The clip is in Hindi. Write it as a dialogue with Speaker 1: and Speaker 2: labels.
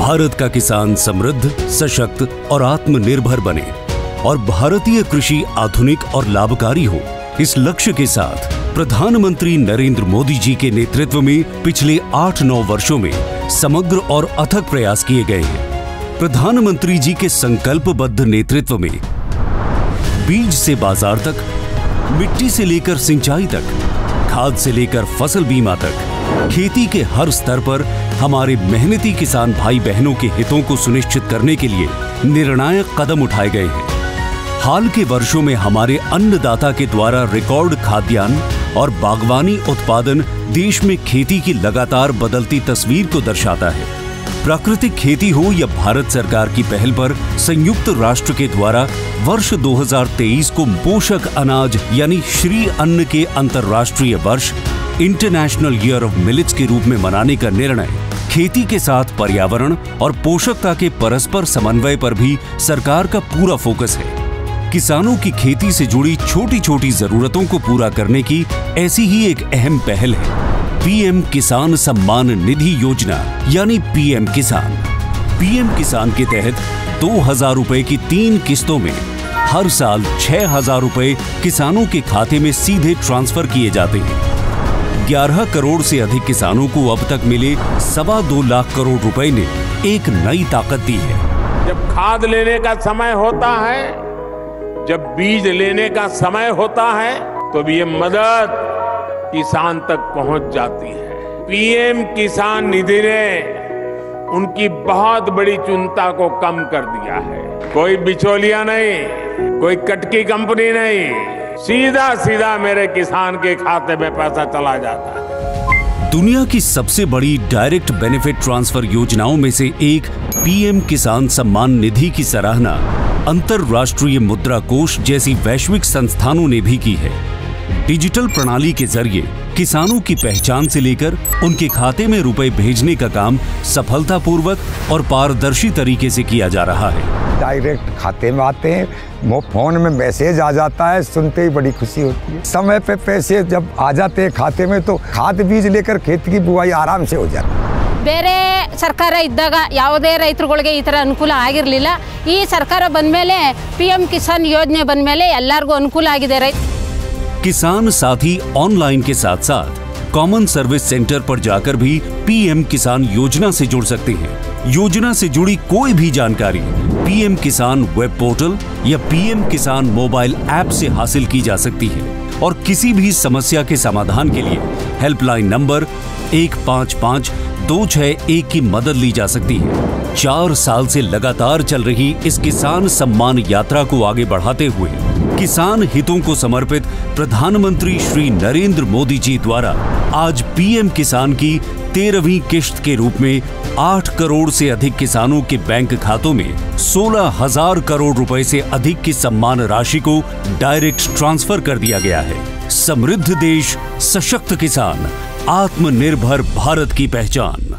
Speaker 1: भारत का किसान समृद्ध, सशक्त और आत्मनिर्भर बने। और भारतीय कृषि आधुनिक और लाभकारी हो। इस लक्ष्य के साथ प्रधानमंत्री नरेंद्र मोदी जी के नेतृत्व में पिछले आठ नौ वर्षों में समग्र और अथक प्रयास किए गए हैं। प्रधानमंत्री जी के संकल्पबद्ध नेतृत्व में बीज से बाज़ार तक, मिट्टी से लेकर सिंचाई तक, खाद से लेकर फ़सल बीमा तक खेती के हर स्तर पर हमारे मेहनती किसान भाई बहनों के हितों को सुनिश्चित करने के लिए निर्णायक कदम उठाए गए हैं। हाल के वर्षों में हमारे अन्नदाता के द्वारा रिकॉर्ड खाद्यान्न और बागवानी उत्पादन देश में खेती की लगातार बदलती तस्वीर को दर्शाता है। प्राकृतिक खेती हो या भारत सरकार की पहल पर संयुक्त राष्ट्र के द्वारा वर्ष 2023 को पोषक अनाज यानी श्री अन्न के अंतर्राष्ट्रीय वर्ष इंटरनेशनल ईयर ऑफ़ मिलेट्स के रूप में मनाने का निर्णय, खेती के साथ पर्यावरण और पोषकता के परस्पर समन्वय पर भी सरकार का पूरा फोकस है। किसानों की खेती से जुड़ी छोटी छोटी जरूरतों को पूरा करने की ऐसी ही एक अहम पहल है। पीएम किसान सम्मान निधि योजना, यानी पीएम किसान। पीएम किसान के तहत दो हज़ार रूपए की तीन किस्तों में हर साल छह हज़ार रूपए किसानों के खाते में सीधे ट्रांसफ़र किए जाते हैं। 11 करोड़ से अधिक किसानों को अब तक मिले सवा दो लाख करोड़ रुपए ने एक नई ताकत दी है।
Speaker 2: जब खाद लेने का समय होता है, जब बीज लेने का समय होता है तो ये मदद किसान तक पहुँच जाती है। पीएम किसान निधि ने उनकी बहुत बड़ी चिंता को कम कर दिया है। कोई बिचौलिया नहीं, कोई कटकी कंपनी नहीं। सीधा सीधा मेरे किसान के खाते में पैसा चला जाता है।
Speaker 1: दुनिया की सबसे बड़ी डायरेक्ट बेनिफिट ट्रांसफ़र योजनाओं में से एक पीएम किसान सम्मान निधि की सराहना अंतरराष्ट्रीय मुद्रा कोष जैसी वैश्विक संस्थानों ने भी की है। डिजिटल प्रणाली के ज़रिए किसानों की पहचान से लेकर उनके खाते में रुपए भेजने का काम सफलतापूर्वक और पारदर्शी तरीके से किया जा रहा है
Speaker 3: डायरेक्ट खाते में आते हैं वो फोन में मैसेज आ जाता है सुनते ही बड़ी खुशी होती है समय पे पैसे जब आ जाते हैं खाते में तो खाद बीज लेकर खेत की बुआई आराम से हो जाती है
Speaker 4: ಬೇರೆ ಸರ್ಕಾರ ಇದ್ದಾಗ ಯಾವುದೇ ರೈತರುಗಳಿಗೆ ಈ ಥರ ಅನುಕೂಲ ಆಗಿರಲಿಲ್ಲ ಈ ಸರ್ಕಾರ ಬಂದಮೇಲೆ ಪಿ ಎಮ್ ಕಿಸಾನ್ ಯೋಜನೆ ಬಂದಮೇಲೆ ಎಲ್ಲರಿಗೂ ಅನುಕೂಲ ಆಗಿದೆ ರೈ
Speaker 1: किसान साथी ऑनलाइन के साथ साथ कॉमन सर्विस सेंटर पर जाकर भी पीएम किसान योजना से जुड़ सकते हैं। योजना से जुड़ी कोई भी जानकारी पीएम किसान वेब पोर्टल या पीएम किसान मोबाइल ऐप से हासिल की जा सकती है। और किसी भी समस्या के समाधान के लिए हेल्पलाइन नंबर एक पाँच पाँच दो छह एक की मदद ली जा सकती है। चार साल से लगातार चल रही इस किसान सम्मान यात्रा को आगे बढ़ाते हुए किसान हितों को समर्पित प्रधानमंत्री श्री नरेंद्र मोदी जी द्वारा आज पीएम किसान की तेरहवीं किश्त के रूप में आठ करोड़ से अधिक किसानों के बैंक खातों में सोलह हज़ार करोड़ रुपए से अधिक की सम्मान राशि को डायरेक्ट ट्रांसफ़र कर दिया गया है। समृद्ध देश, सशक्त किसान, आत्मनिर्भर भारत की पहचान।